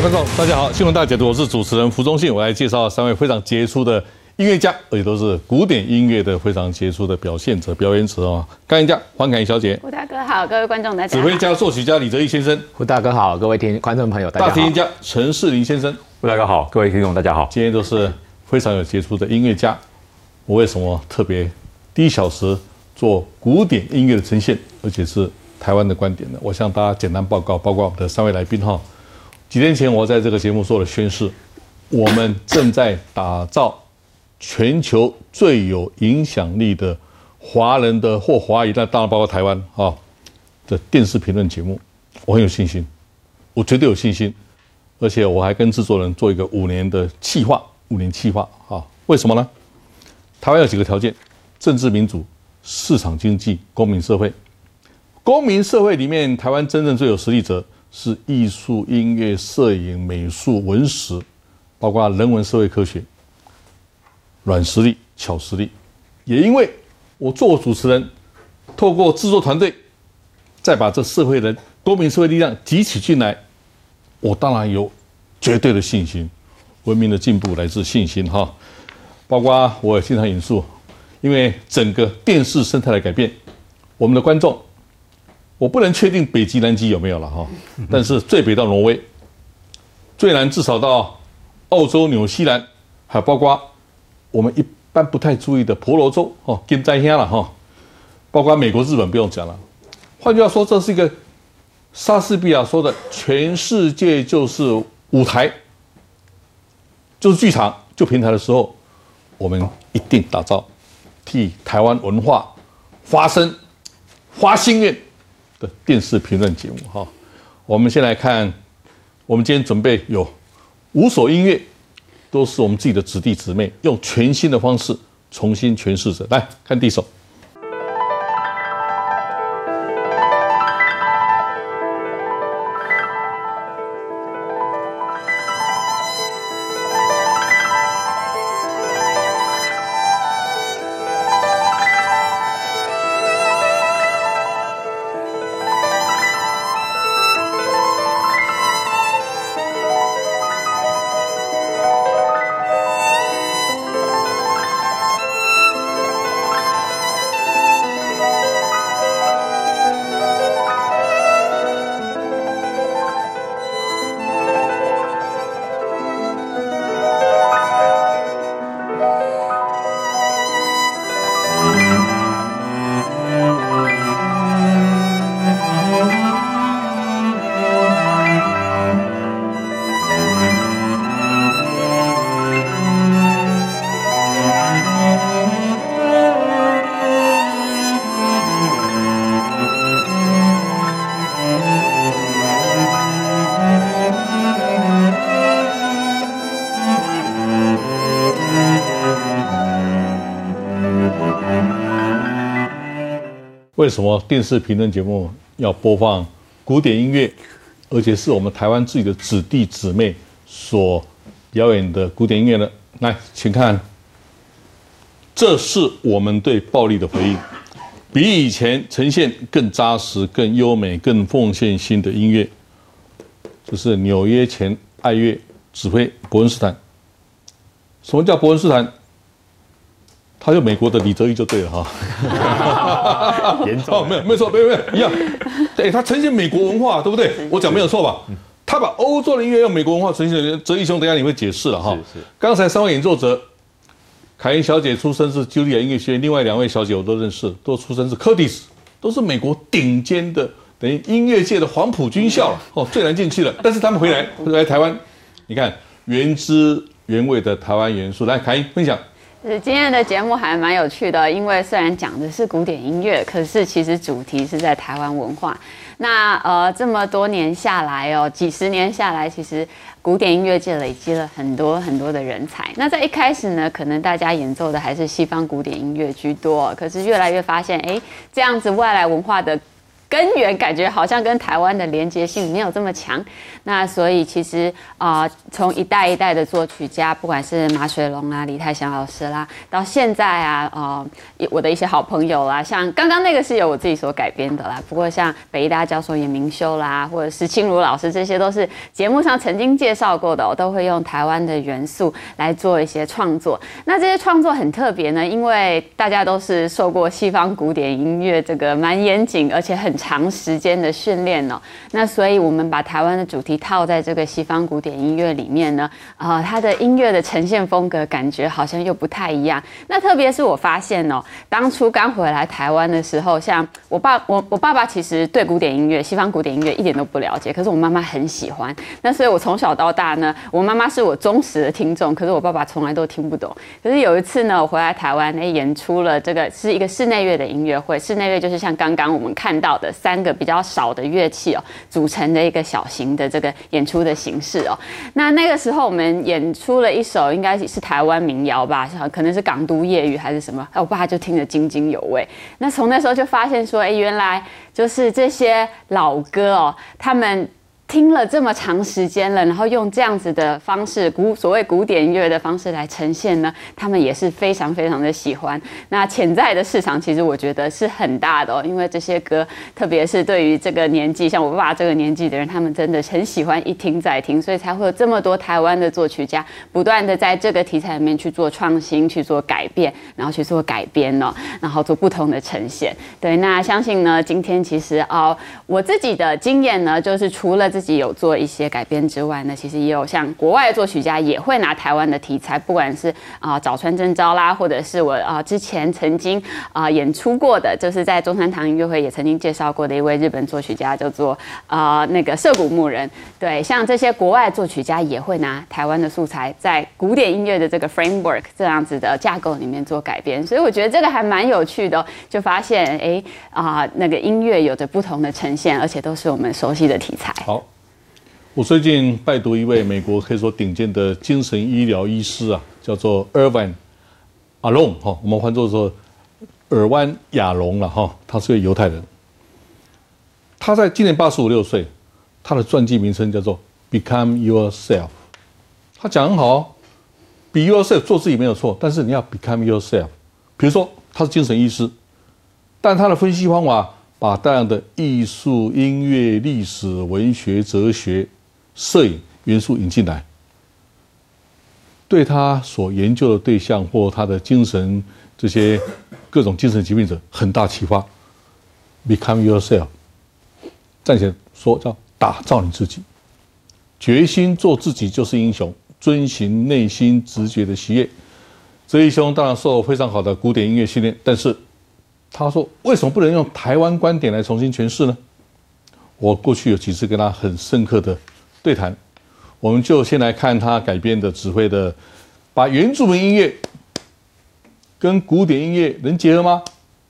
观众，大家好，新闻大解读，我是主持人胡忠信，我来介绍三位非常杰出的音乐家，而且都是古典音乐的非常杰出的表现者、表演者哦。钢琴家黄凯怡小姐，胡大哥好，各位观众大家好指挥家、作曲家李哲义先生，胡大哥好，各位听观众朋友大家好。大提琴家陈世林先生，胡大哥好，各位听众大家好。今天都是非常有杰出的音乐家。我为什么特别第一小时做古典音乐的呈现，而且是台湾的观点呢？我向大家简单报告，包括我们的三位来宾哈。几天前，我在这个节目做了宣誓，我们正在打造全球最有影响力的华人的或华裔，那当然包括台湾啊的电视评论节目，我很有信心，我绝对有信心，而且我还跟制作人做一个五年的计划，五年计划啊？为什么呢？台湾有几个条件：政治民主、市场经济、公民社会。公民社会里面，台湾真正最有实力者。是艺术、音乐、摄影、美术、文史，包括人文、社会科学，软实力、巧实力。也因为我做主持人，透过制作团队，再把这社会人、公民社会力量集起进来，我当然有绝对的信心。文明的进步来自信心，哈。包括我也经常引述，因为整个电视生态的改变，我们的观众。我不能确定北极、南极有没有了哈，但是最北到挪威，最南至少到澳洲、纽西兰，还包括我们一般不太注意的婆罗洲哦，跟在下了哈，包括美国、日本不用讲了。换句话说，这是一个莎士比亚说的“全世界就是舞台，就是剧场，就平台”的时候，我们一定打造替台湾文化发声、发心愿。的电视评论节目哈，我们先来看，我们今天准备有五首音乐，都是我们自己的子弟姊妹用全新的方式重新诠释着。来看第一首。什么电视评论节目要播放古典音乐，而且是我们台湾自己的子弟姊妹所表演的古典音乐呢？来，请看，这是我们对暴力的回应，比以前呈现更扎实、更优美、更奉献性的音乐。这是纽约前爱乐指挥伯恩斯坦。什么叫伯恩斯坦？他就美国的李泽义就对了哈，严重哦，没有，没错，没有，没有一样，对他呈现美国文化，对不对？我讲没有错吧？他把欧洲的音乐用美国文化呈现，泽义兄，等下你会解释了哈。刚才三位演奏者，凯茵小姐出身是茱莉亚音乐学院，另外两位小姐我都认识，都出身是柯蒂斯，都是美国顶尖的，等于音乐界的黄埔军校哦，最难进去了。但是他们回来来台湾，你看原汁原味的台湾元素，来凯茵分享。是今天的节目还蛮有趣的，因为虽然讲的是古典音乐，可是其实主题是在台湾文化。那呃，这么多年下来哦，几十年下来，其实古典音乐界累积了很多很多的人才。那在一开始呢，可能大家演奏的还是西方古典音乐居多，可是越来越发现，哎，这样子外来文化的根源感觉好像跟台湾的连接性没有这么强。那所以其实啊，从一代一代的作曲家，不管是马水龙啊、李泰祥老师啦，到现在啊，呃，我的一些好朋友啦，像刚刚那个是由我自己所改编的啦。不过像北医大教授严明修啦，或者是清如老师，这些都是节目上曾经介绍过的，我都会用台湾的元素来做一些创作。那这些创作很特别呢，因为大家都是受过西方古典音乐这个蛮严谨而且很长时间的训练哦。那所以我们把台湾的主题。套在这个西方古典音乐里面呢，啊，它的音乐的呈现风格感觉好像又不太一样。那特别是我发现哦，当初刚回来台湾的时候，像我爸，我我爸爸其实对古典音乐、西方古典音乐一点都不了解，可是我妈妈很喜欢。那所以我从小到大呢，我妈妈是我忠实的听众，可是我爸爸从来都听不懂。可是有一次呢，我回来台湾，哎，演出了这个是一个室内乐的音乐会。室内乐就是像刚刚我们看到的三个比较少的乐器哦，组成的一个小型的这。个演出的形式哦，那那个时候我们演出了一首应该是台湾民谣吧，可能是港都夜雨还是什么，我爸就听得津津有味。那从那时候就发现说，哎，原来就是这些老歌哦，他们。听了这么长时间了，然后用这样子的方式，古所谓古典音乐的方式来呈现呢，他们也是非常非常的喜欢。那潜在的市场其实我觉得是很大的哦，因为这些歌，特别是对于这个年纪，像我爸这个年纪的人，他们真的很喜欢一听再听，所以才会有这么多台湾的作曲家不断的在这个题材里面去做创新、去做改变，然后去做改编哦，然后做不同的呈现。对，那相信呢，今天其实哦，我自己的经验呢，就是除了这。自己有做一些改编之外呢，其实也有像国外作曲家也会拿台湾的题材，不管是啊早川真昭啦，或者是我啊之前曾经啊演出过的，就是在中山堂音乐会也曾经介绍过的一位日本作曲家，叫做啊那个涩谷牧人。对，像这些国外作曲家也会拿台湾的素材，在古典音乐的这个 framework 这样子的架构里面做改编，所以我觉得这个还蛮有趣的，就发现哎啊那个音乐有着不同的呈现，而且都是我们熟悉的题材。好。我最近拜读一位美国可以说顶尖的精神医疗医师啊，叫做 Irvin Alon 哈，我们换作说尔湾亚龙了哈，他是个犹太人。他在今年八十五六岁，他的传记名称叫做 Become Yourself。他讲很好，Be Yourself 做自己没有错，但是你要 Become Yourself。比如说他是精神医师，但他的分析方法把大量的艺术、音乐、历史、文学、哲学。摄影元素引进来，对他所研究的对象或他的精神这些各种精神疾病者很大启发。Become yourself，暂且说叫打造你自己，决心做自己就是英雄，遵循内心直觉的喜悦。这一兄当然受非常好的古典音乐训练，但是他说为什么不能用台湾观点来重新诠释呢？我过去有几次跟他很深刻的。对谈，我们就先来看他改编的、指挥的，把原住民音乐跟古典音乐能结合吗？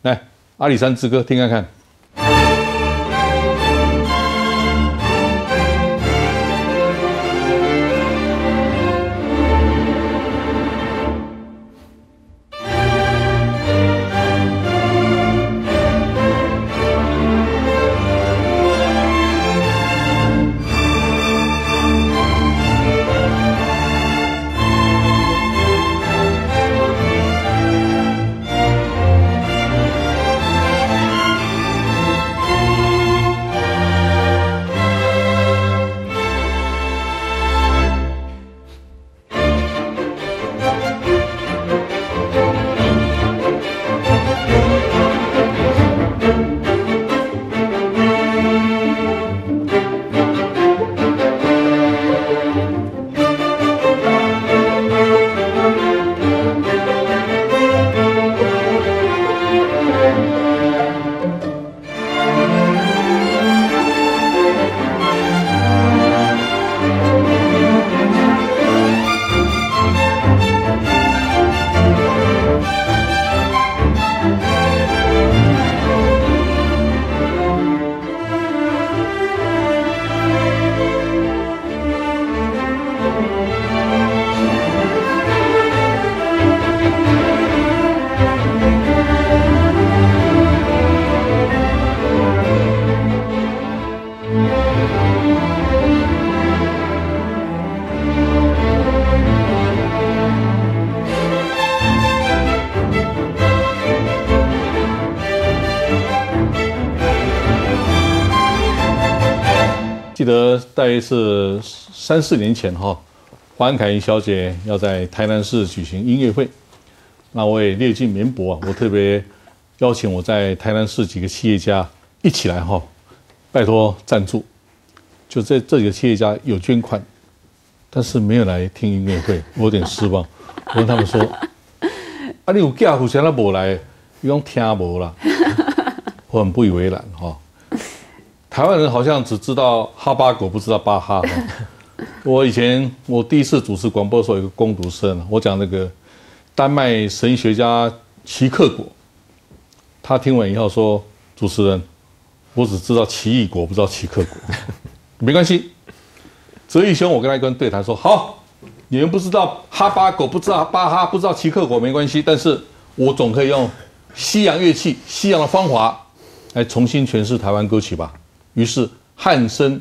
来，《阿里山之歌》听看看。三四年前哈，黄凯怡小姐要在台南市举行音乐会，那我也略尽绵薄啊，我特别邀请我在台南市几个企业家一起来哈，拜托赞助，就这这几个企业家有捐款，但是没有来听音乐会，我有点失望。我跟他们说，啊，你有假付钱都无来，伊讲听无啦，我很不以为然哈。台湾人好像只知道哈巴狗，不知道巴哈。我以前我第一次主持广播的时候，有个攻读生，我讲那个丹麦神学家齐克果，他听完以后说：“主持人，我只知道奇异果，不知道齐克果。”没关系，泽义兄，我跟他一个人对谈说：“好，你们不知道哈巴狗，不知道巴哈，不知道齐克果，没关系，但是我总可以用西洋乐器、西洋的方法来重新诠释台湾歌曲吧。”于是汉声，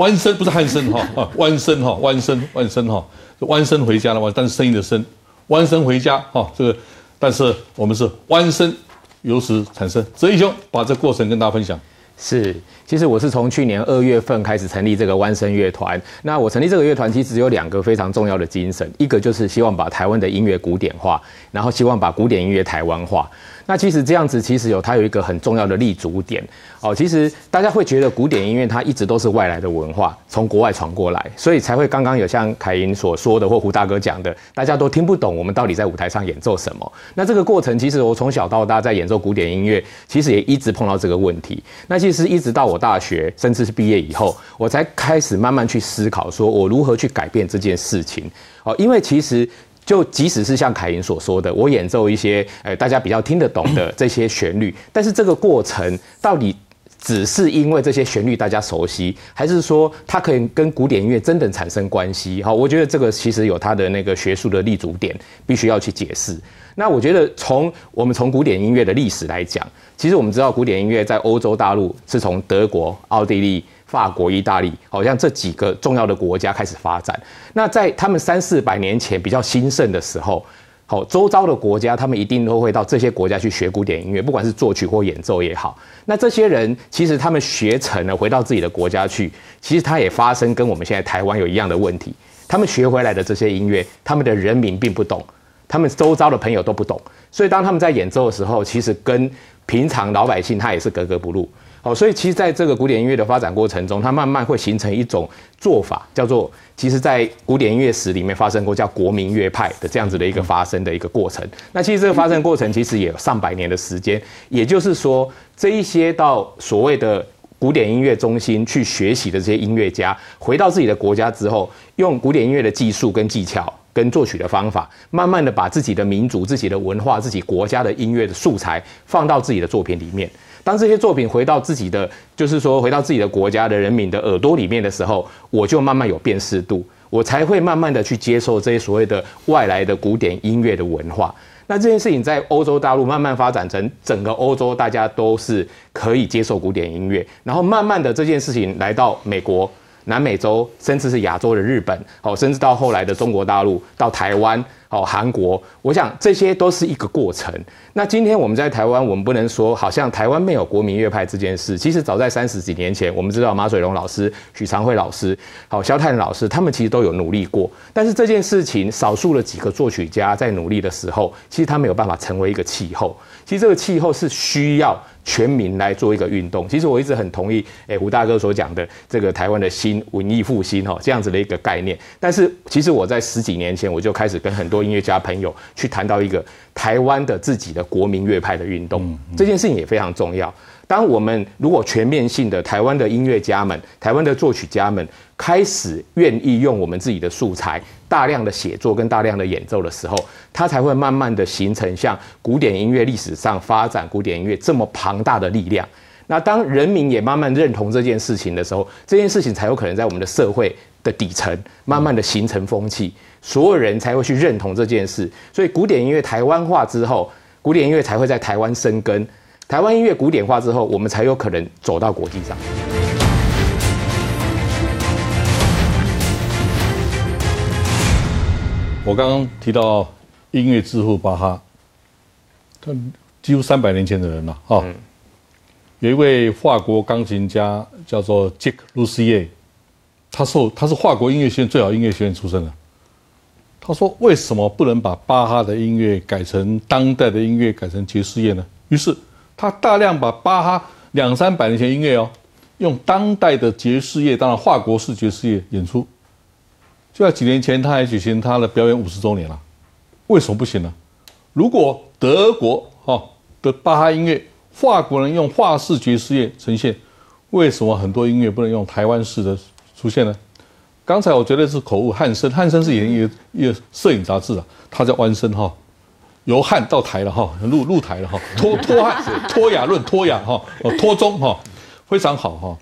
弯身不是汉声哈，弯身哈，弯声弯声哈，弯身回家了弯，但是声音的声，弯身回家哈，这个，但是我们是弯身由此产生。泽义兄把这过程跟大家分享。是，其实我是从去年二月份开始成立这个弯声乐团。那我成立这个乐团，其实有两个非常重要的精神，一个就是希望把台湾的音乐古典化，然后希望把古典音乐台湾化。那其实这样子，其实有它有一个很重要的立足点哦。其实大家会觉得古典音乐它一直都是外来的文化，从国外传过来，所以才会刚刚有像凯英所说的，或胡大哥讲的，大家都听不懂我们到底在舞台上演奏什么。那这个过程，其实我从小到大在演奏古典音乐，其实也一直碰到这个问题。那其实一直到我大学，甚至是毕业以后，我才开始慢慢去思考，说我如何去改变这件事情哦。因为其实。就即使是像凯莹所说的，我演奏一些呃大家比较听得懂的 这些旋律，但是这个过程到底只是因为这些旋律大家熟悉，还是说它可以跟古典音乐真的产生关系？好，我觉得这个其实有它的那个学术的立足点，必须要去解释。那我觉得从我们从古典音乐的历史来讲，其实我们知道古典音乐在欧洲大陆是从德国、奥地利。法国、意大利，好像这几个重要的国家开始发展。那在他们三四百年前比较兴盛的时候，好，周遭的国家他们一定都会到这些国家去学古典音乐，不管是作曲或演奏也好。那这些人其实他们学成了，回到自己的国家去，其实他也发生跟我们现在台湾有一样的问题。他们学回来的这些音乐，他们的人民并不懂，他们周遭的朋友都不懂，所以当他们在演奏的时候，其实跟平常老百姓他也是格格不入。好，所以其实在这个古典音乐的发展过程中，它慢慢会形成一种做法，叫做其实，在古典音乐史里面发生过叫国民乐派的这样子的一个发生的一个过程。那其实这个发生过程其实也有上百年的时间，也就是说，这一些到所谓的古典音乐中心去学习的这些音乐家，回到自己的国家之后，用古典音乐的技术跟技巧跟作曲的方法，慢慢的把自己的民族、自己的文化、自己国家的音乐的素材放到自己的作品里面。当这些作品回到自己的，就是说回到自己的国家的人民的耳朵里面的时候，我就慢慢有辨识度，我才会慢慢的去接受这些所谓的外来的古典音乐的文化。那这件事情在欧洲大陆慢慢发展成整个欧洲，大家都是可以接受古典音乐，然后慢慢的这件事情来到美国、南美洲，甚至是亚洲的日本，好，甚至到后来的中国大陆，到台湾。哦，韩国，我想这些都是一个过程。那今天我们在台湾，我们不能说好像台湾没有国民乐派这件事。其实早在三十几年前，我们知道马水龙老师、许长惠老师、好萧泰老师，他们其实都有努力过。但是这件事情，少数的几个作曲家在努力的时候，其实他没有办法成为一个气候。其实这个气候是需要。全民来做一个运动，其实我一直很同意，诶，胡大哥所讲的这个台湾的新文艺复兴哈，这样子的一个概念。但是其实我在十几年前我就开始跟很多音乐家朋友去谈到一个台湾的自己的国民乐派的运动，这件事情也非常重要。当我们如果全面性的台湾的音乐家们、台湾的作曲家们开始愿意用我们自己的素材，大量的写作跟大量的演奏的时候，它才会慢慢的形成像古典音乐历史上发展古典音乐这么庞大的力量。那当人民也慢慢认同这件事情的时候，这件事情才有可能在我们的社会的底层慢慢的形成风气，所有人才会去认同这件事。所以古典音乐台湾化之后，古典音乐才会在台湾生根。台湾音乐古典化之后，我们才有可能走到国际上。我刚刚提到音乐之父巴哈，他几乎三百年前的人了，哈。有一位法国钢琴家叫做 Jack Lussier，他受他是法国音乐学院最好音乐学院出身的。他说：“为什么不能把巴哈的音乐改成当代的音乐，改成爵士乐呢？”于是他大量把巴哈两三百年前音乐哦，用当代的爵士乐，当然法国式爵士乐演出。就在几年前，他还举行他的表演五十周年了。为什么不行呢？如果德国哈的巴哈音乐，法国人用法式爵士乐呈现，为什么很多音乐不能用台湾式的出现呢？刚才我觉得是口误，汉森，汉森是演一个一个摄影杂志啊，他叫弯生哈，由汉到台了哈，入入台了哈，脱脱汉脱雅论脱雅哈，哦托中哈，非常好哈。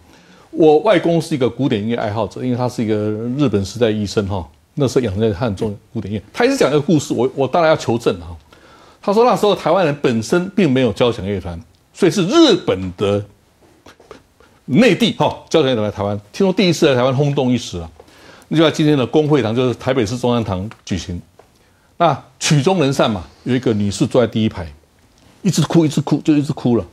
我外公是一个古典音乐爱好者，因为他是一个日本时代医生哈，那时候养在汉中古典音乐，他一直讲一个故事，我我当然要求证哈。他说那时候台湾人本身并没有交响乐团，所以是日本的内地哈交响乐团来台湾，听说第一次来台湾轰动一时啊。那就在今天的公会堂，就是台北市中央堂举行。那曲终人散嘛，有一个女士坐在第一排，一直哭，一直哭，就一直哭了。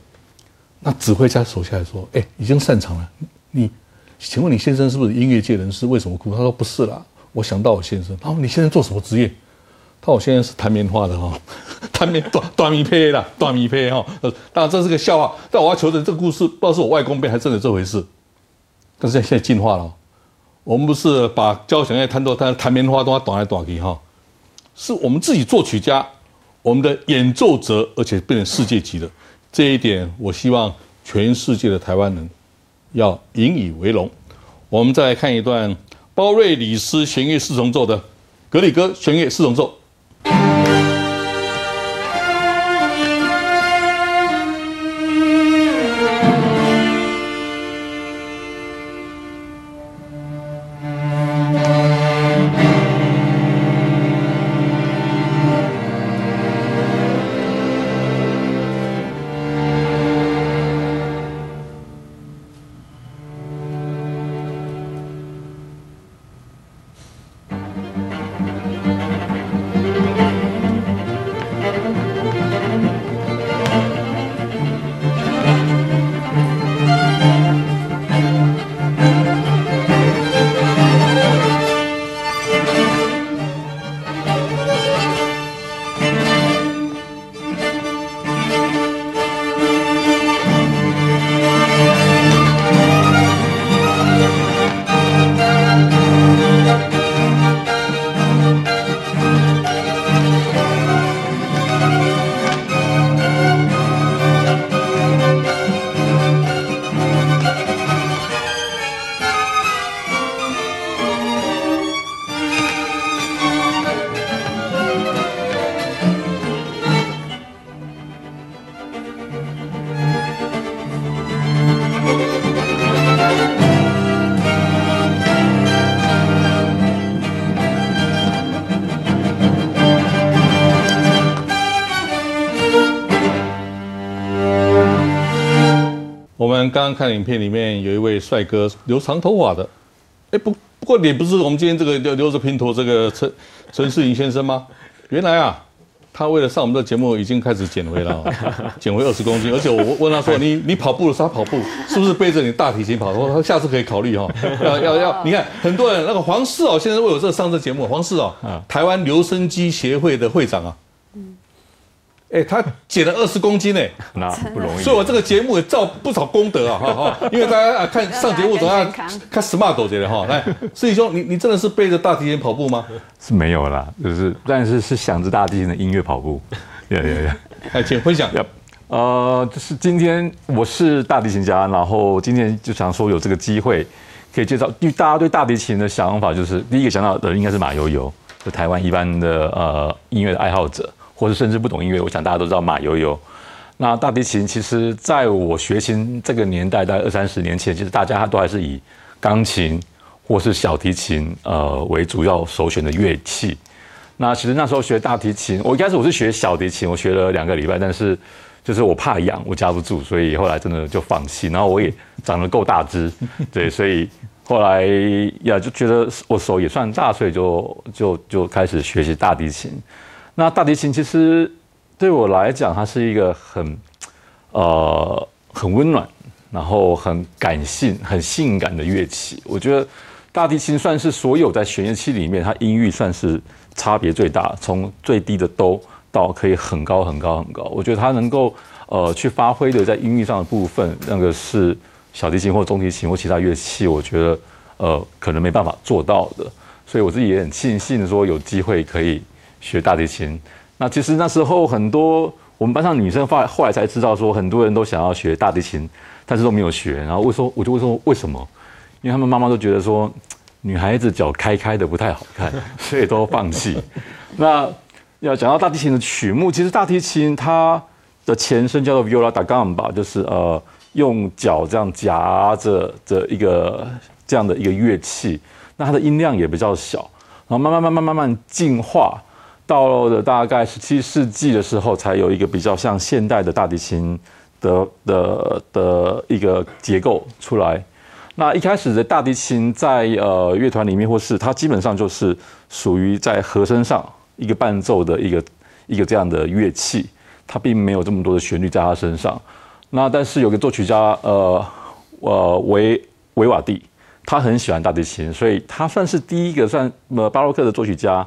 那指挥家手下来说：“哎，已经散场了，你，请问你先生是不是音乐界人士？为什么哭？”他说：“不是啦，我想到我先生。”他说：“你先生做什么职业？”他说：“我现在是弹棉花的哈，弹棉短短棉胚啦，短棉胚哈。”，当然这是个笑话，但我要求证这个故事，不知道是我外公编还是真的这回事。但是现在进化了。我们不是把交响乐弹奏弹弹棉花都要短来短去哈，是我们自己作曲家，我们的演奏者，而且变成世界级的这一点，我希望全世界的台湾人要引以为荣。我们再来看一段包瑞里斯弦乐四重奏的格里戈弦乐四重奏。刚刚看影片里面有一位帅哥留长头发的，哎不不过你不是我们今天这个留留着平头这个陈陈世颖先生吗？原来啊，他为了上我们的节目已经开始减肥了，减回二十公斤，而且我问他说 你你跑步的时候跑步是不是背着你大提琴跑？他说下次可以考虑 哈，要要要，你看很多人那个黄世哦，现在为我这上这节目，黄世哦，台湾留声机协会的会长啊。哎，他减了二十公斤呢，那不容易。所以我这个节目也造不少功德啊，哈哈。因为大家啊看上节目总要看 smart 这的哈。来，师兄，你你真的是背着大提琴跑步吗？是没有啦，就是，但是是想着大提琴的音乐跑步。呀呀呀！来，请分享。呃，就是今天我是大提琴家，然后今天就想说有这个机会可以介绍，因为大家对大提琴的想法就是第一个想到的应该是马友友，就台湾一般的呃音乐的爱好者。或者甚至不懂音乐，我想大家都知道马友友。那大提琴其实在我学琴这个年代，在二三十年前，其实大家都还是以钢琴或是小提琴呃为主要首选的乐器。那其实那时候学大提琴，我一开始我是学小提琴，我学了两个礼拜，但是就是我怕痒，我夹不住，所以后来真的就放弃。然后我也长得够大只，对，所以后来呀就觉得我手也算大，所以就就就开始学习大提琴。那大提琴其实对我来讲，它是一个很，呃，很温暖，然后很感性、很性感的乐器。我觉得大提琴算是所有在弦乐器里面，它音域算是差别最大，从最低的哆到可以很高、很高、很高。我觉得它能够呃去发挥的在音域上的部分，那个是小提琴或中提琴或其他乐器，我觉得呃可能没办法做到的。所以我自己也很庆幸说有机会可以学大提琴。那其实那时候很多我们班上女生后来后来才知道说，很多人都想要学大提琴，但是都没有学。然后我说，我就会说为什么？因为他们妈妈都觉得说女孩子脚开开的不太好看，所以都放弃。那要讲到大提琴的曲目，其实大提琴它的前身叫做 viola da gamba，就是呃用脚这样夹着的一个这样的一个乐器。那它的音量也比较小，然后慢慢慢慢慢慢进化，到了大概十七世纪的时候，才有一个比较像现代的大提琴的的的一个结构出来。那一开始的大提琴在呃乐团里面，或是它基本上就是属于在和声上一个伴奏的一个一个这样的乐器，它并没有这么多的旋律在它身上。那但是有个作曲家呃呃维维瓦蒂。他很喜欢大提琴，所以他算是第一个算呃巴洛克的作曲家，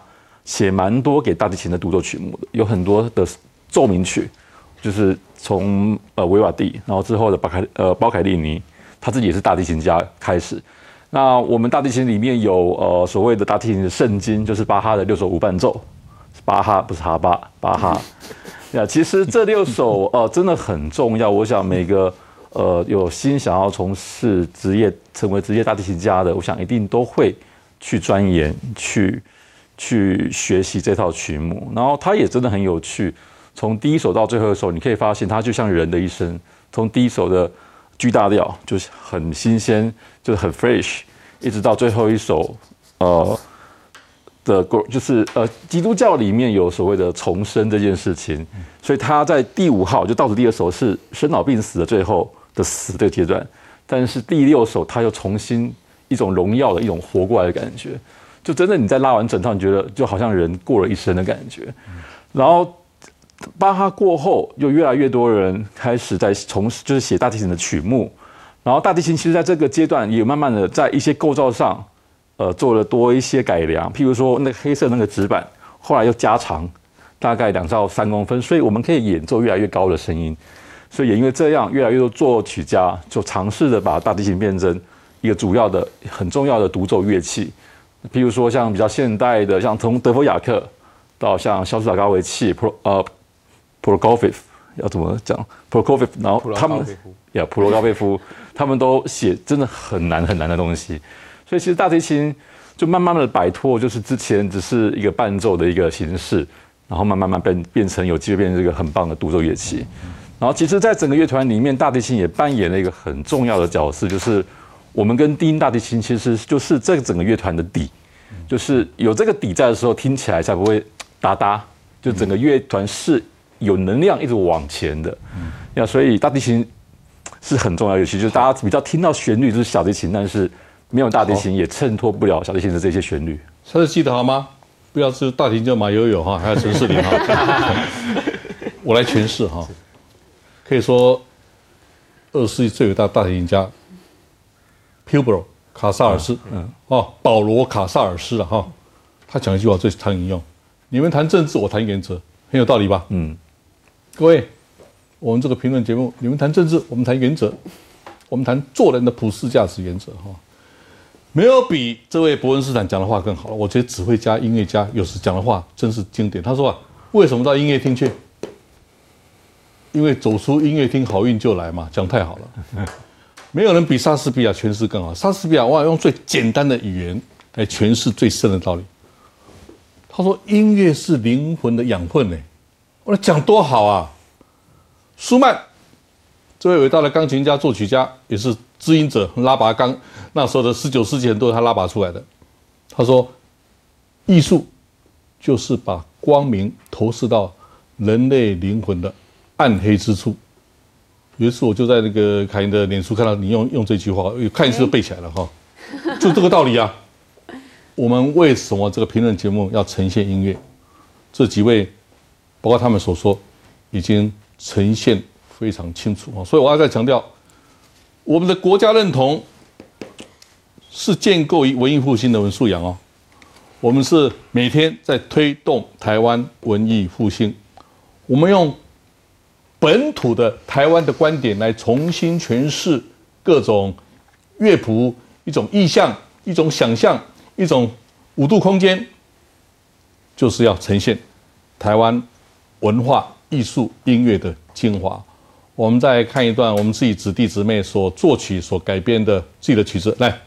写蛮多给大提琴的独奏曲目的，有很多的奏鸣曲，就是从呃维瓦蒂，然后之后的巴凯呃包凯利尼，他自己也是大提琴家开始。那我们大提琴里面有呃所谓的大提琴的圣经，就是巴哈的六首无伴奏，巴哈不是哈巴巴哈呀。其实这六首呃真的很重要，我想每个。呃，有心想要从事职业、成为职业大提琴家的，我想一定都会去钻研、去去学习这套曲目。然后它也真的很有趣，从第一首到最后一首，你可以发现它就像人的一生。从第一首的 G 大调就是很新鲜，就是很 fresh，一直到最后一首，呃的就是呃基督教里面有所谓的重生这件事情，所以他在第五号就倒数第二首是生老病死的最后。的死这个阶段，但是第六首他又重新一种荣耀的一种活过来的感觉，就真的你在拉完整套，你觉得就好像人过了一生的感觉。然后巴哈过后，又越来越多人开始在从事就是写大提琴的曲目，然后大提琴其实在这个阶段也慢慢的在一些构造上，呃，做了多一些改良，譬如说那个黑色那个纸板，后来又加长大概两到三公分，所以我们可以演奏越来越高的声音。所以也因为这样，越来越多作曲家就尝试着把大提琴变成一个主要的、很重要的独奏乐器。譬如说，像比较现代的，像从德弗雅克到像肖斯塔高维契、普呃普罗高菲夫，要怎么讲？普罗高菲夫，然后他们呀，普罗高菲夫，他们都写真的很难很难的东西。所以其实大提琴就慢慢的摆脱，就是之前只是一个伴奏的一个形式，然后慢慢慢变变成有机会变成一个很棒的独奏乐器。然后，其实，在整个乐团里面，大提琴也扮演了一个很重要的角色，就是我们跟低音大提琴，其实就是这个整个乐团的底，就是有这个底在的时候，听起来才不会哒哒，就整个乐团是有能量一直往前的。那，所以大提琴是很重要尤其，就是大家比较听到旋律就是小提琴，但是没有大提琴也衬托不了小提琴的这些旋律。下次记得好吗？不要是大提琴叫马友友哈，还有陈世林哈，我来诠释哈。可以说，二十世纪最伟大大提琴家 p u b r o 卡萨尔斯，嗯，哦，保罗卡萨尔斯了哈。他讲一句话最常引用：“你们谈政治，我谈原则，很有道理吧？”嗯，各位，我们这个评论节目，你们谈政治，我们谈原则，我们谈做人的普世价值原则哈。没有比这位伯恩斯坦讲的话更好了。我觉得指挥家、音乐家有时讲的话真是经典。他说啊：“为什么到音乐厅去？”因为走出音乐厅，好运就来嘛，讲太好了。没有人比莎士比亚诠释更好。莎士比亚哇，用最简单的语言来诠释最深的道理。他说：“音乐是灵魂的养分。”呢，我说讲多好啊！舒曼，这位伟大的钢琴家、作曲家，也是知音者，拉拔钢。那时候的十九世纪很多他拉拔出来的。他说：“艺术就是把光明投射到人类灵魂的。”暗黑之处，有一次我就在那个凯英的脸书看到你用用这句话，看一次就背起来了哈，就这个道理啊。我们为什么这个评论节目要呈现音乐？这几位，包括他们所说，已经呈现非常清楚啊。所以我要再强调，我们的国家认同是建构于文艺复兴的文素养哦。我们是每天在推动台湾文艺复兴，我们用本土的台湾的观点来重新诠释各种乐谱、一种意象、一种想象、一种五度空间，就是要呈现台湾文化、艺术、音乐的精华。我们再看一段我们自己子弟姊妹所作曲、所改编的自己的曲子，来。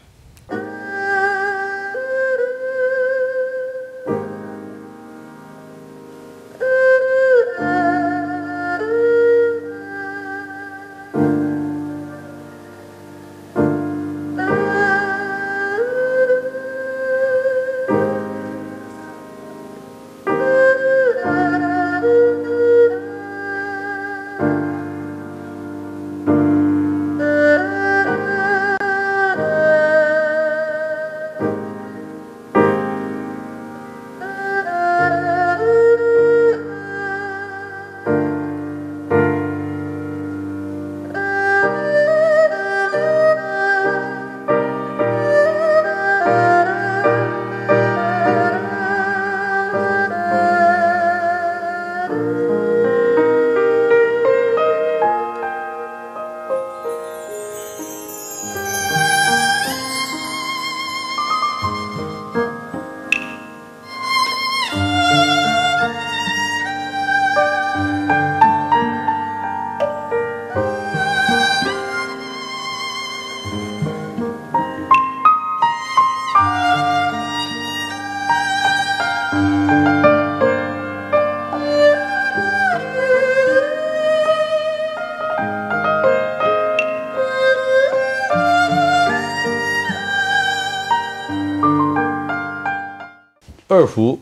二胡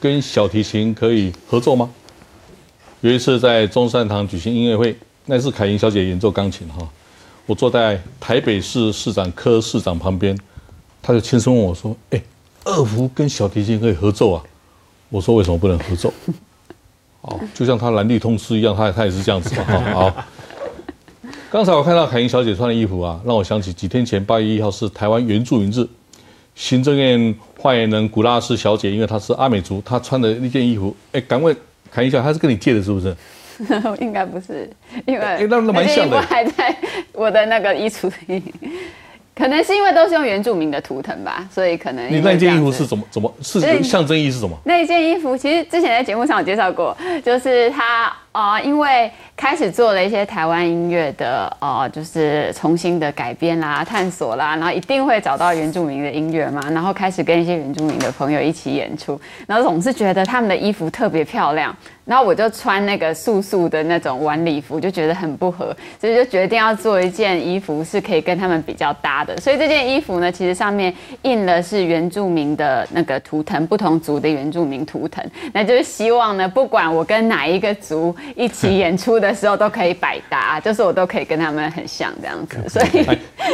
跟小提琴可以合作吗？有一次在中山堂举行音乐会，那是凯英小姐演奏钢琴哈，我坐在台北市市长柯市长旁边，他就轻声问我说：“哎，二胡跟小提琴可以合奏啊？”我说：“为什么不能合奏？” 哦，就像他蓝绿通吃一样，他他也是这样子嘛。好，刚才我看到凯英小姐穿的衣服啊，让我想起几天前八月一号是台湾原住民日。行政院发言人古拉斯小姐，因为她是阿美族，她穿的那件衣服，哎，敢问看一下，她是跟你借的，是不是？应该不是，因为那那蛮像的，还在我的那个衣橱里。可能是因为都是用原住民的图腾吧，所以可能你那件衣服是怎么怎么是象征意是什么？那件衣服其实之前在节目上有介绍过，就是它啊，因为开始做了一些台湾音乐的呃，就是重新的改编啦、探索啦，然后一定会找到原住民的音乐嘛，然后开始跟一些原住民的朋友一起演出，然后总是觉得他们的衣服特别漂亮。然后我就穿那个素素的那种晚礼服，就觉得很不合，所以就决定要做一件衣服是可以跟他们比较搭的。所以这件衣服呢，其实上面印的是原住民的那个图腾，不同族的原住民图腾。那就是希望呢，不管我跟哪一个族一起演出的时候，都可以百搭，就是我都可以跟他们很像这样子。所以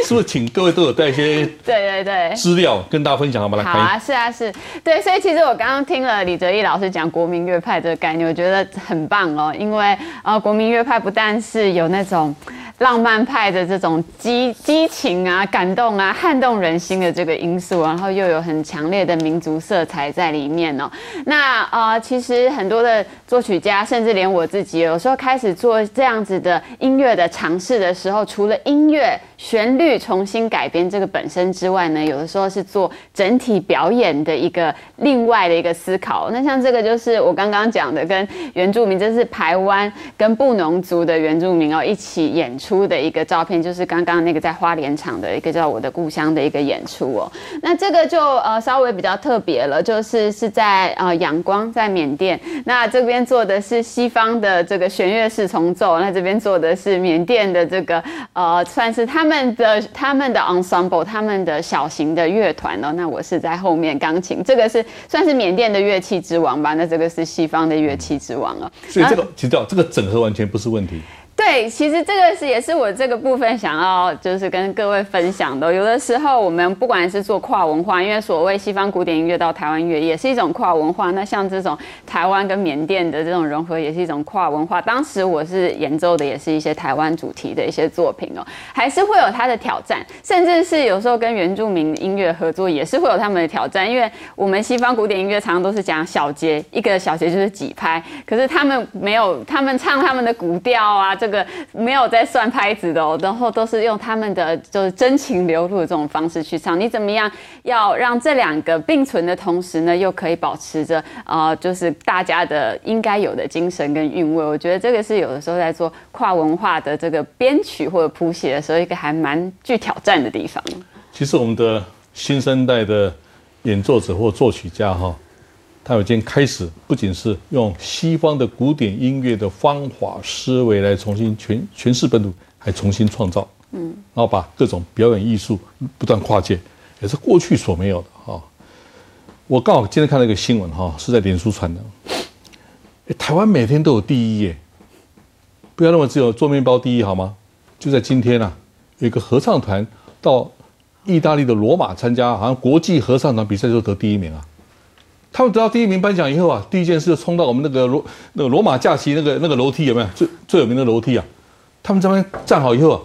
是不是请各位都有带一些 对对对资料跟大家分享好吗？好啊，是啊是，对。所以其实我刚刚听了李哲毅老师讲国民乐派这个概念，我觉得很棒哦，因为呃，国民乐派不但是有那种。浪漫派的这种激激情啊、感动啊、撼动人心的这个因素，然后又有很强烈的民族色彩在里面哦。那呃，其实很多的作曲家，甚至连我自己，有时候开始做这样子的音乐的尝试的时候，除了音乐旋律重新改编这个本身之外呢，有的时候是做整体表演的一个另外的一个思考。那像这个就是我刚刚讲的，跟原住民，这是台湾跟布农族的原住民哦一起演出。出的一个照片，就是刚刚那个在花莲场的一个叫《我的故乡》的一个演出哦。那这个就呃稍微比较特别了，就是是在呃阳光在缅甸。那这边做的是西方的这个弦乐四重奏，那这边做的是缅甸的这个呃算是他们的他们的 ensemble，他们的小型的乐团哦。那我是在后面钢琴，这个是算是缅甸的乐器之王吧？那这个是西方的乐器之王哦。所以这个其实这个整合完全不是问题。对，其实这个是也是我这个部分想要就是跟各位分享的。有的时候我们不管是做跨文化，因为所谓西方古典音乐到台湾音乐也是一种跨文化。那像这种台湾跟缅甸的这种融合，也是一种跨文化。当时我是演奏的也是一些台湾主题的一些作品哦，还是会有它的挑战，甚至是有时候跟原住民音乐合作也是会有他们的挑战，因为我们西方古典音乐常常都是讲小节，一个小节就是几拍，可是他们没有，他们唱他们的古调啊，这个没有在算拍子的哦，然后都是用他们的就是真情流露的这种方式去唱。你怎么样要让这两个并存的同时呢，又可以保持着呃，就是大家的应该有的精神跟韵味？我觉得这个是有的时候在做跨文化的这个编曲或者谱写的时候，一个还蛮具挑战的地方。其实我们的新生代的演奏者或作曲家哈，他已经开始不仅是用西方的古典音乐的方法思维来重新诠诠释本土，还重新创造，嗯，然后把各种表演艺术不断跨界，也是过去所没有的哈。我刚好今天看到一个新闻哈，是在脸书传的，台湾每天都有第一耶，不要认为只有做面包第一好吗？就在今天啊，有一个合唱团到意大利的罗马参加，好像国际合唱团比赛就得第一名啊。他们得到第一名颁奖以后啊，第一件事就冲到我们那个罗那个罗马假期那个那个楼梯有没有最最有名的楼梯啊？他们这边站好以后啊，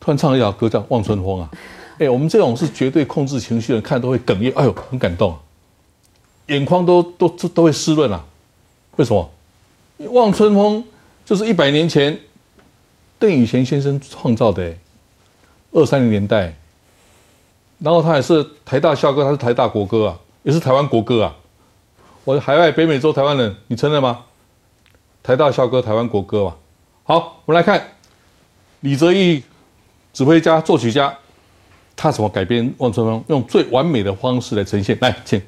突然唱了一条歌叫《望春风》啊。哎，我们这种是绝对控制情绪的人，看都会哽咽，哎呦，很感动，眼眶都都都都会湿润啊。为什么？《望春风》就是一百年前邓雨贤先生创造的，二三零年代。然后他也是台大校歌，他是台大国歌啊，也是台湾国歌啊。我海外北美洲台湾人，你承认吗？台大校歌，台湾国歌嘛。好，我们来看李泽毅指挥家、作曲家，他怎么改编《望春风》，用最完美的方式来呈现。来，请。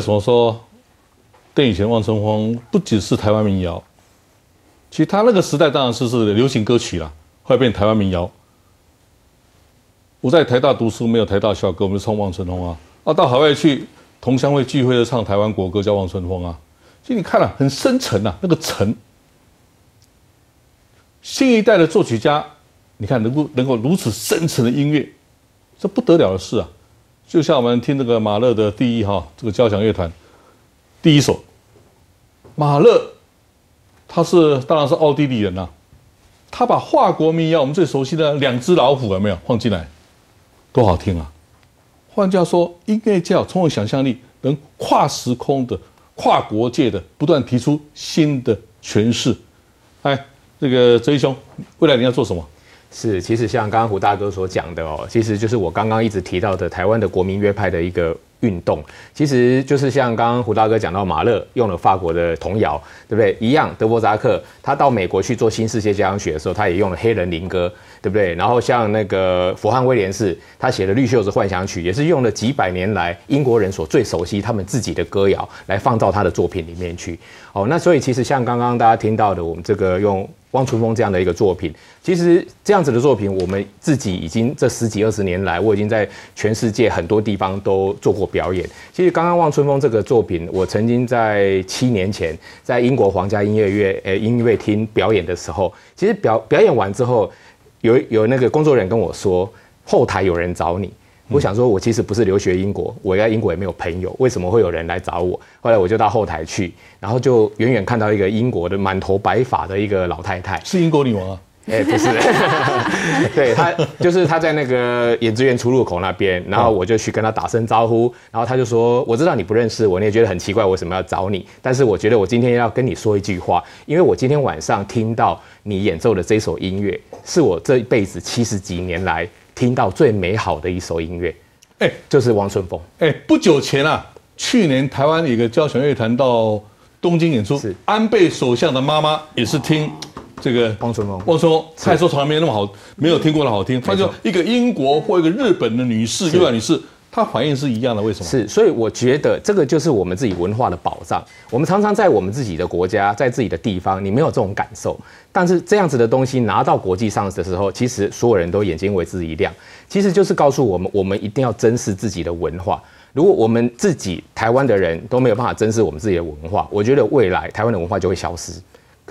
为什么说邓雨前《望春风》不只是台湾民谣？其实他那个时代当然是是流行歌曲啦，后来变台湾民谣。我在台大读书，没有台大校歌，我们就唱《望春风》啊。啊，到海外去，同乡会聚会就唱台湾国歌，叫《望春风》啊。其实你看了很深沉呐，那个沉。新一代的作曲家，你看能够能够如此深沉的音乐，这不得了的事啊！就像我们听这个马勒的第一哈这个交响乐团第一首，马勒他是当然是奥地利人呐，他把华国民谣我们最熟悉的两只老虎有没有放进来，多好听啊！换句话说，音乐家充满想象力，能跨时空的、跨国界的不断提出新的诠释。哎，这个哲一兄，未来你要做什么？是，其实像刚刚胡大哥所讲的哦，其实就是我刚刚一直提到的台湾的国民乐派的一个运动，其实就是像刚刚胡大哥讲到，马勒用了法国的童谣，对不对？一样，德伯扎克他到美国去做新世界交响曲的时候，他也用了黑人灵歌，对不对？然后像那个佛汉威廉士，他写的《绿袖子幻想曲》，也是用了几百年来英国人所最熟悉他们自己的歌谣来放到他的作品里面去。哦，那所以其实像刚刚大家听到的，我们这个用。汪春风这样的一个作品，其实这样子的作品，我们自己已经这十几二十年来，我已经在全世界很多地方都做过表演。其实刚刚汪春风这个作品，我曾经在七年前在英国皇家音乐乐呃音乐厅表演的时候，其实表表演完之后，有有那个工作人员跟我说，后台有人找你。我想说，我其实不是留学英国，我在英国也没有朋友，为什么会有人来找我？后来我就到后台去，然后就远远看到一个英国的满头白发的一个老太太，是英国女王啊？哎，不是，对她就是她在那个演职员出入口那边，然后我就去跟她打声招呼，然后她就说：“我知道你不认识我，你也觉得很奇怪，为什么要找你？但是我觉得我今天要跟你说一句话，因为我今天晚上听到你演奏的这首音乐，是我这一辈子七十几年来。”听到最美好的一首音乐，哎，就是汪春风。哎，不久前啊，去年台湾一个交响乐团到东京演出，是安倍首相的妈妈也是听这个汪春风。汪春风，他说从来没有那么好，没有听过的好听。他就一个英国或一个日本的女士，优雅女士。它反应是一样的，为什么？是，所以我觉得这个就是我们自己文化的保障。我们常常在我们自己的国家，在自己的地方，你没有这种感受。但是这样子的东西拿到国际上的时候，其实所有人都眼睛为之一亮。其实就是告诉我们，我们一定要珍视自己的文化。如果我们自己台湾的人都没有办法珍视我们自己的文化，我觉得未来台湾的文化就会消失。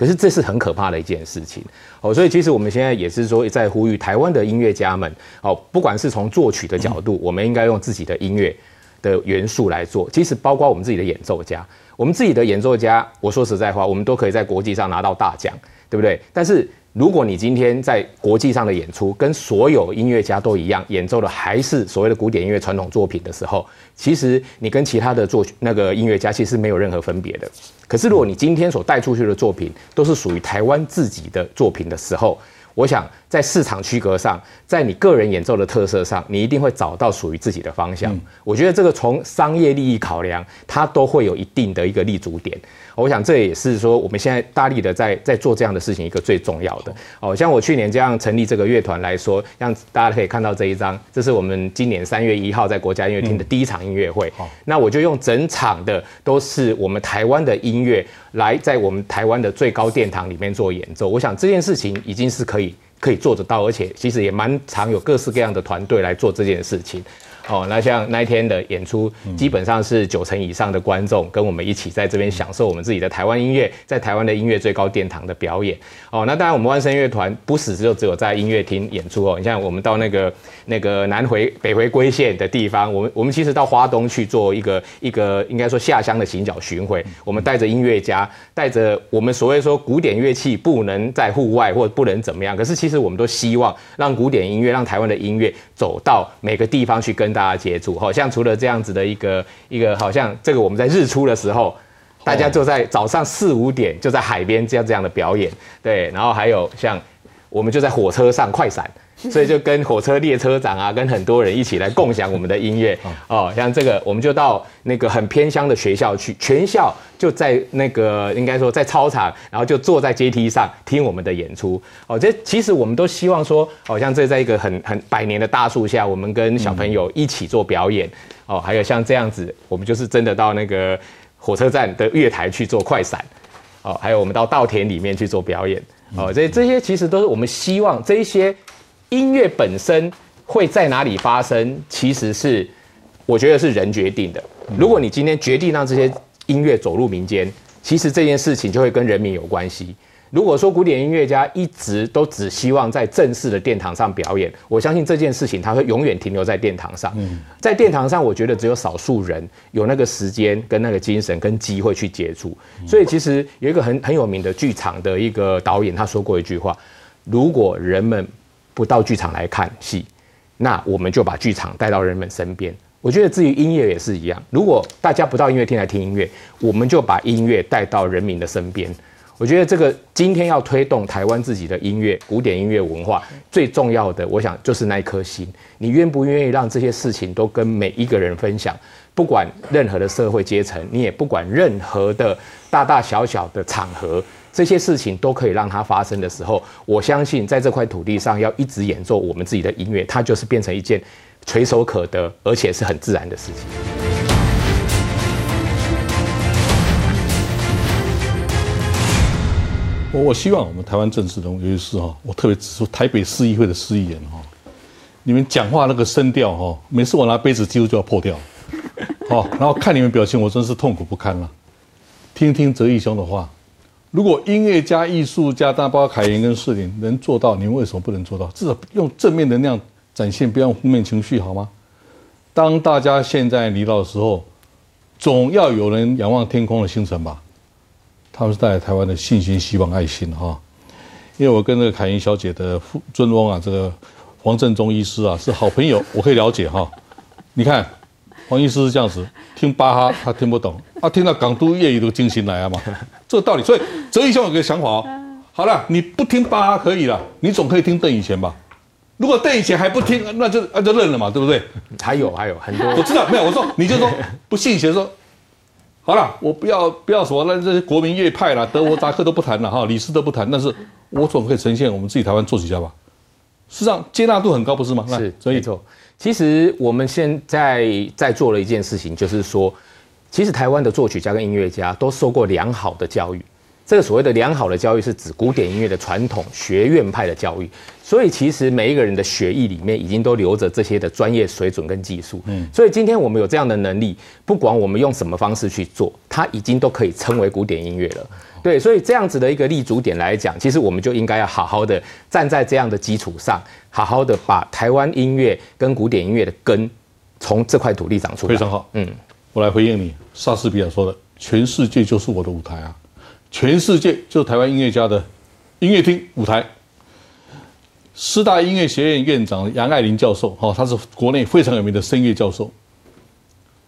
可是这是很可怕的一件事情哦，所以其实我们现在也是说在呼吁台湾的音乐家们哦，不管是从作曲的角度，我们应该用自己的音乐的元素来做。其实包括我们自己的演奏家，我们自己的演奏家，我说实在话，我们都可以在国际上拿到大奖，对不对？但是如果你今天在国际上的演出跟所有音乐家都一样，演奏的还是所谓的古典音乐传统作品的时候，其实你跟其他的作那个音乐家其实没有任何分别的。可是，如果你今天所带出去的作品都是属于台湾自己的作品的时候，我想在市场区隔上，在你个人演奏的特色上，你一定会找到属于自己的方向。我觉得这个从商业利益考量，它都会有一定的一个立足点。我想这也是说我们现在大力的在在做这样的事情一个最重要的哦，像我去年这样成立这个乐团来说，让大家可以看到这一张，这是我们今年三月一号在国家音乐厅的第一场音乐会。那我就用整场的都是我们台湾的音乐来在我们台湾的最高殿堂里面做演奏。我想这件事情已经是可以可以做得到，而且其实也蛮常有各式各样的团队来做这件事情。哦，那像那一天的演出，基本上是九成以上的观众跟我们一起在这边享受我们自己的台湾音乐，在台湾的音乐最高殿堂的表演。哦，那当然我们万声乐团不死就只有在音乐厅演出哦。你像我们到那个那个南回北回归线的地方，我们我们其实到花东去做一个一个应该说下乡的行脚巡回，我们带着音乐家，带着我们所谓说古典乐器不能在户外或者不能怎么样，可是其实我们都希望让古典音乐，让台湾的音乐走到每个地方去跟跟大家接触。好像除了这样子的一个一个，好像这个我们在日出的时候。大家就在早上四五点就在海边这样这样的表演，对，然后还有像我们就在火车上快闪，所以就跟火车列车长啊，跟很多人一起来共享我们的音乐 哦。像这个，我们就到那个很偏乡的学校去，全校就在那个应该说在操场，然后就坐在阶梯上听我们的演出哦。这其实我们都希望说，好像这在一个很很百年的大树下，我们跟小朋友一起做表演哦。还有像这样子，我们就是真的到那个。火车站的月台去做快闪，哦，还有我们到稻田里面去做表演，哦，这这些其实都是我们希望这些音乐本身会在哪里发生，其实是我觉得是人决定的。如果你今天决定让这些音乐走入民间，其实这件事情就会跟人民有关系。如果说古典音乐家一直都只希望在正式的殿堂上表演，我相信这件事情他会永远停留在殿堂上。在殿堂上，我觉得只有少数人有那个时间、跟那个精神、跟机会去接触。所以，其实有一个很很有名的剧场的一个导演，他说过一句话：如果人们不到剧场来看戏，那我们就把剧场带到人们身边。我觉得至于音乐也是一样，如果大家不到音乐厅来听音乐，我们就把音乐带到人民的身边。我觉得这个今天要推动台湾自己的音乐、古典音乐文化，最重要的，我想就是那一颗心。你愿不愿意让这些事情都跟每一个人分享？不管任何的社会阶层，你也不管任何的大大小小的场合，这些事情都可以让它发生的时候，我相信在这块土地上要一直演奏我们自己的音乐，它就是变成一件垂手可得，而且是很自然的事情。我我希望我们台湾政治人物，尤其是哈，我特别指出台北市议会的市议员哈，你们讲话那个声调哈，每次我拿杯子几乎就要破掉，好，然后看你们表情，我真是痛苦不堪了。听听泽义兄的话，如果音乐家、艺术家，当然包括凯言跟世林能做到，你们为什么不能做到？至少用正面能量展现，不要用负面情绪，好吗？当大家现在离岛的时候，总要有人仰望天空的星辰吧。他们是带来台湾的信心、希望、爱心哈。因为我跟这个凯英小姐的父尊翁啊，这个黄振中医师啊是好朋友，我可以了解哈。你看黄医师是这样子，听巴哈他听不懂，啊听到港都粤语都惊醒来了嘛，这个道理。所以哲义兄有个想法哦，好了，你不听巴哈可以了，你总可以听邓以前吧？如果邓以前还不听，那就那就认了嘛，对不对？还有还有很多，我知道没有，我说你就说不信邪说。好了，我不要不要什么那这些国民乐派啦、德国扎克都不谈了哈，李斯都不谈，但是我总可以呈现我们自己台湾作曲家吧？事实上接纳度很高，不是吗？是，没错。其实我们现在在做了一件事情，就是说，其实台湾的作曲家跟音乐家都受过良好的教育。这个所谓的良好的教育，是指古典音乐的传统学院派的教育。所以，其实每一个人的学艺里面已经都留着这些的专业水准跟技术。嗯，所以今天我们有这样的能力，不管我们用什么方式去做，它已经都可以称为古典音乐了。对，所以这样子的一个立足点来讲，其实我们就应该要好好的站在这样的基础上，好好的把台湾音乐跟古典音乐的根从这块土地长出来。非常好。嗯，我来回应你，莎士比亚说的：“全世界就是我的舞台啊。”全世界就是台湾音乐家的音乐厅舞台。师大音乐学院院长杨爱玲教授，哈，他是国内非常有名的声乐教授。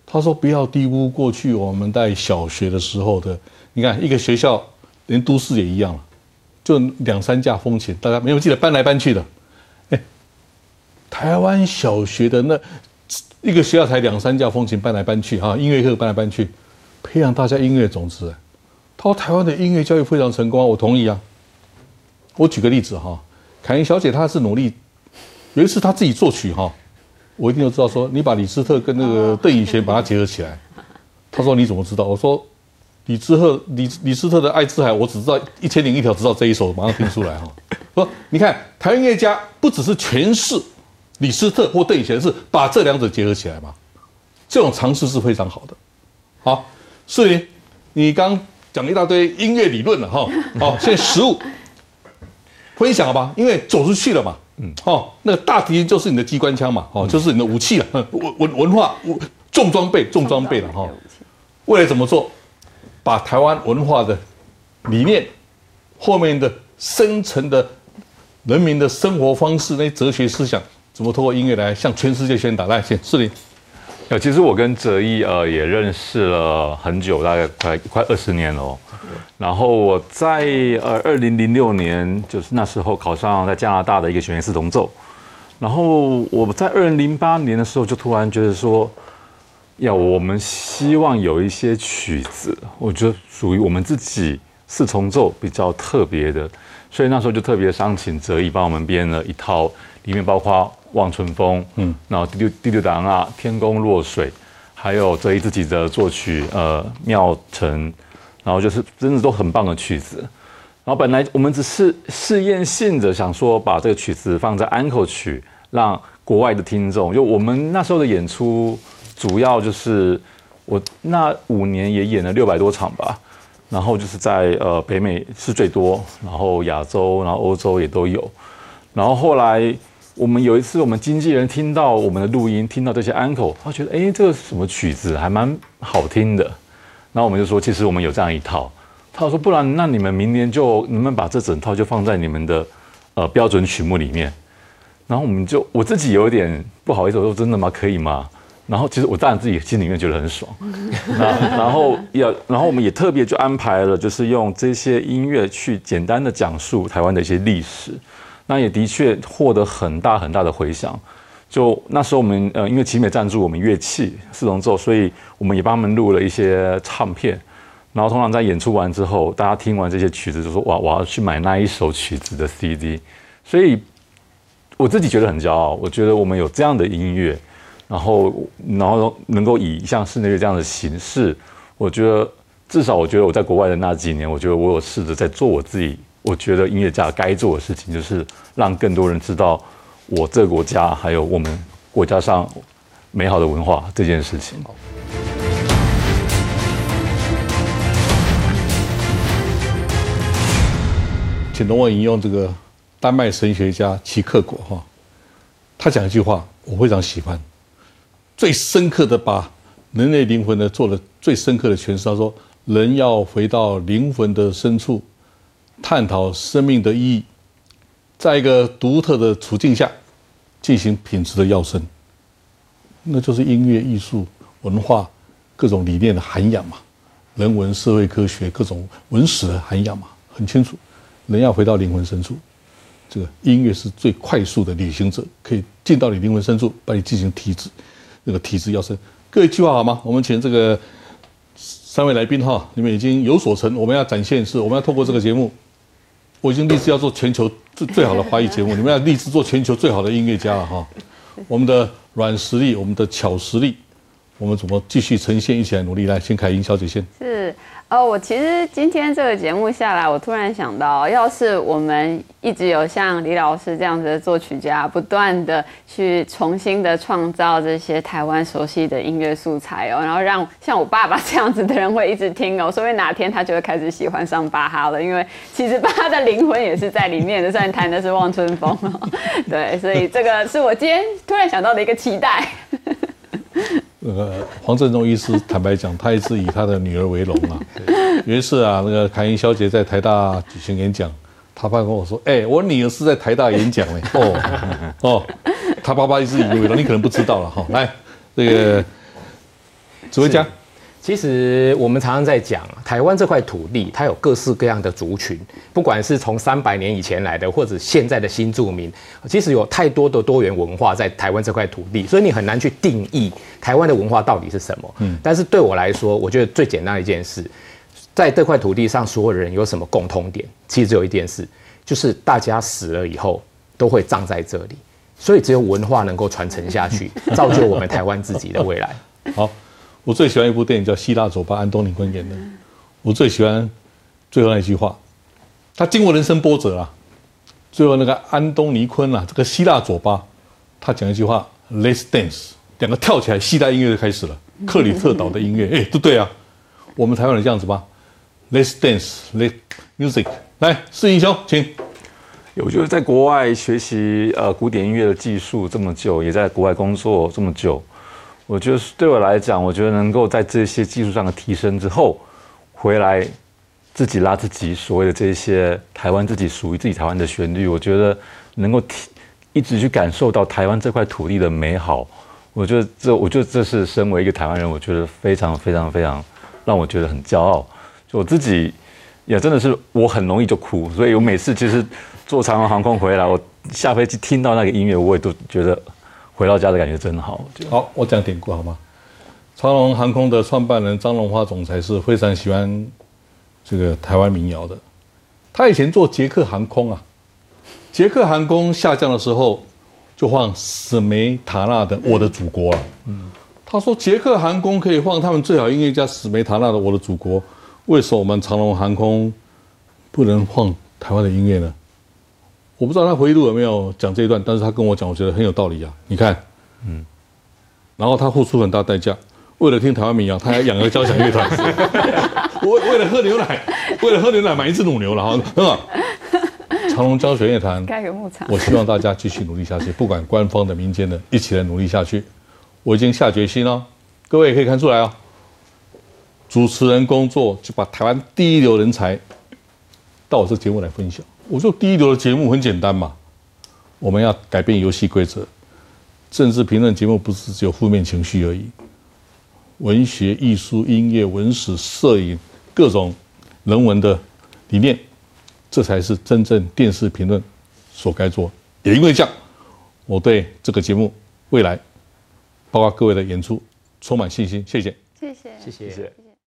他说：“不要低估过去我们在小学的时候的，你看一个学校，连都市也一样了，就两三架风琴，大家没有记得搬来搬去的。哎，台湾小学的那一个学校才两三架风琴搬来搬去，哈，音乐课搬来搬去，培养大家音乐种子。”他说：“台湾的音乐教育非常成功啊，我同意啊。我举个例子哈，凯琳小姐她是努力，有一次她自己作曲哈，我一定要知道说，你把李斯特跟那个邓以贤把它结合起来。她说你怎么知道？我说李斯特李李斯特的《爱之海》，我只知道一千零一条，知道这一首，马上听出来哈。说你看台湾音乐家不只是诠释李斯特或邓以前，是把这两者结合起来嘛？这种尝试是非常好的。好，世林，你刚。讲一大堆音乐理论了哈，好，现在实物分享了吧？因为走出去了嘛，嗯，哦，那个大提琴就是你的机关枪嘛，哦，就是你的武器了，文文文化重装备重装备了哈。未来怎么做？把台湾文化的理念后面的深层的人民的生活方式那些哲学思想，怎么通过音乐来向全世界宣达？来，先视林。呃，其实我跟哲毅呃也认识了很久，大概快快二十年了。然后我在呃二零零六年，就是那时候考上在加拿大的一个学院四重奏。然后我在二零零八年的时候，就突然觉得说，要我们希望有一些曲子，我觉得属于我们自己四重奏比较特别的，所以那时候就特别商请哲毅帮我们编了一套，里面包括。望春风，嗯，然后第六第六档啊，天宫落水，还有这一自己的作曲，呃，妙成，然后就是真的都很棒的曲子。然后本来我们只是试验性的想说把这个曲子放在安可曲，让国外的听众，就我们那时候的演出主要就是我那五年也演了六百多场吧，然后就是在呃北美是最多，然后亚洲，然后欧洲也都有，然后后来。我们有一次，我们经纪人听到我们的录音，听到这些 uncle，他觉得，哎，这个什么曲子还蛮好听的。然后我们就说，其实我们有这样一套。他说，不然那你们明年就能不能把这整套就放在你们的呃标准曲目里面？然后我们就我自己有点不好意思，我说真的吗？可以吗？然后其实我当然自己心里面觉得很爽，然然后也然后我们也特别就安排了，就是用这些音乐去简单的讲述台湾的一些历史，那也的确获得很大很大的回响。就那时候我们呃，因为奇美赞助我们乐器四重奏，所以我们也帮他们录了一些唱片。然后通常在演出完之后，大家听完这些曲子就说：“哇，我要去买那一首曲子的 CD。”所以我自己觉得很骄傲。我觉得我们有这样的音乐，然后然后能够以像室内乐这样的形式，我觉得至少我觉得我在国外的那几年，我觉得我有试着在做我自己，我觉得音乐家该做的事情，就是让更多人知道我这个国家还有我们国家上美好的文化这件事情。请容我引用这个丹麦神学家齐克果哈，他讲一句话，我非常喜欢，最深刻的把人类灵魂呢做了最深刻的诠释。他说：“人要回到灵魂的深处，探讨生命的意义，在一个独特的处境下进行品质的要生，那就是音乐、艺术、文化各种理念的涵养嘛，人文、社会科学各种文史的涵养嘛，很清楚。”人要回到灵魂深处，这个音乐是最快速的旅行者，可以进到你灵魂深处，帮你进行提质，那个提质要深。各位计划好吗？我们请这个三位来宾哈，你们已经有所成。我们要展现是，我们要透过这个节目，我已经立志要做全球最最好的华语节目，你们要立志做全球最好的音乐家了哈。我们的软实力，我们的巧实力，我们怎么继续呈现？一起来努力来，先凯英小姐先。是。哦，我其实今天这个节目下来，我突然想到，要是我们一直有像李老师这样子的作曲家，不断的去重新的创造这些台湾熟悉的音乐素材哦，然后让像我爸爸这样子的人会一直听哦，说不定哪天他就会开始喜欢上巴哈了，因为其实巴哈的灵魂也是在里面的，虽然弹的是望春风哦，对，所以这个是我今天突然想到的一个期待。那个黄振中医师坦白讲，他一直以他的女儿为荣啊。有一次啊，那个凯英小姐在台大举行演讲，他爸跟我说：“哎，我女儿是在台大演讲嘞。”哦哦，他爸爸一直以为荣，你可能不知道了哈。来，这个指挥家。其实我们常常在讲台湾这块土地，它有各式各样的族群，不管是从三百年以前来的，或者现在的新住民，其实有太多的多元文化在台湾这块土地，所以你很难去定义台湾的文化到底是什么。嗯，但是对我来说，我觉得最简单的一件事，在这块土地上所有人有什么共通点？其实只有一件事，就是大家死了以后都会葬在这里，所以只有文化能够传承下去，造就我们台湾自己的未来。好。我最喜欢一部电影叫《希腊走吧》，安东尼昆演的。我最喜欢最后那句话，他经过人生波折啊，最后那个安东尼昆啊，这个希腊走吧，他讲一句话：“Let's dance。”两个跳起来，希腊音乐就开始了。克里特岛的音乐，哎，对对啊，我们台湾人这样子吧，Let's dance，Let music。来，四英雄，请。我觉得在国外学习呃古典音乐的技术这么久，也在国外工作这么久。我觉得对我来讲，我觉得能够在这些技术上的提升之后，回来自己拉自己所谓的这些台湾自己属于自己台湾的旋律，我觉得能够提一直去感受到台湾这块土地的美好。我觉得这，我觉得这是身为一个台湾人，我觉得非常非常非常让我觉得很骄傲。就我自己也真的是我很容易就哭，所以我每次其实坐长荣航空回来，我下飞机听到那个音乐，我也都觉得。回到家的感觉真好。好，我讲典故好吗？长龙航空的创办人张荣华总裁是非常喜欢这个台湾民谣的。他以前做捷克航空啊，捷克航空下降的时候就放史梅塔纳的《我的祖国》了。嗯，他说捷克航空可以放他们最好音乐家史梅塔纳的《我的祖国》，为什么我们长龙航空不能放台湾的音乐呢？我不知道他回忆录有没有讲这一段，但是他跟我讲，我觉得很有道理啊。你看，嗯，然后他付出很大代价，为了听台湾民谣，他还养了交响乐团，我为了喝牛奶，为了喝牛奶买一只乳牛了哈，是吧？长隆交响乐团，盖个牧场。我希望大家继续努力下去，不管官方的、民间的，一起来努力下去。我已经下决心了，各位也可以看出来哦。主持人工作就把台湾第一流人才到我这节目来分享。我说第一流的节目很简单嘛，我们要改变游戏规则，政治评论节目不是只有负面情绪而已，文学、艺术、音乐、文史、摄影各种人文的理念，这才是真正电视评论所该做。也因为这样，我对这个节目未来，包括各位的演出充满信心。谢谢。谢谢。谢谢。谢谢。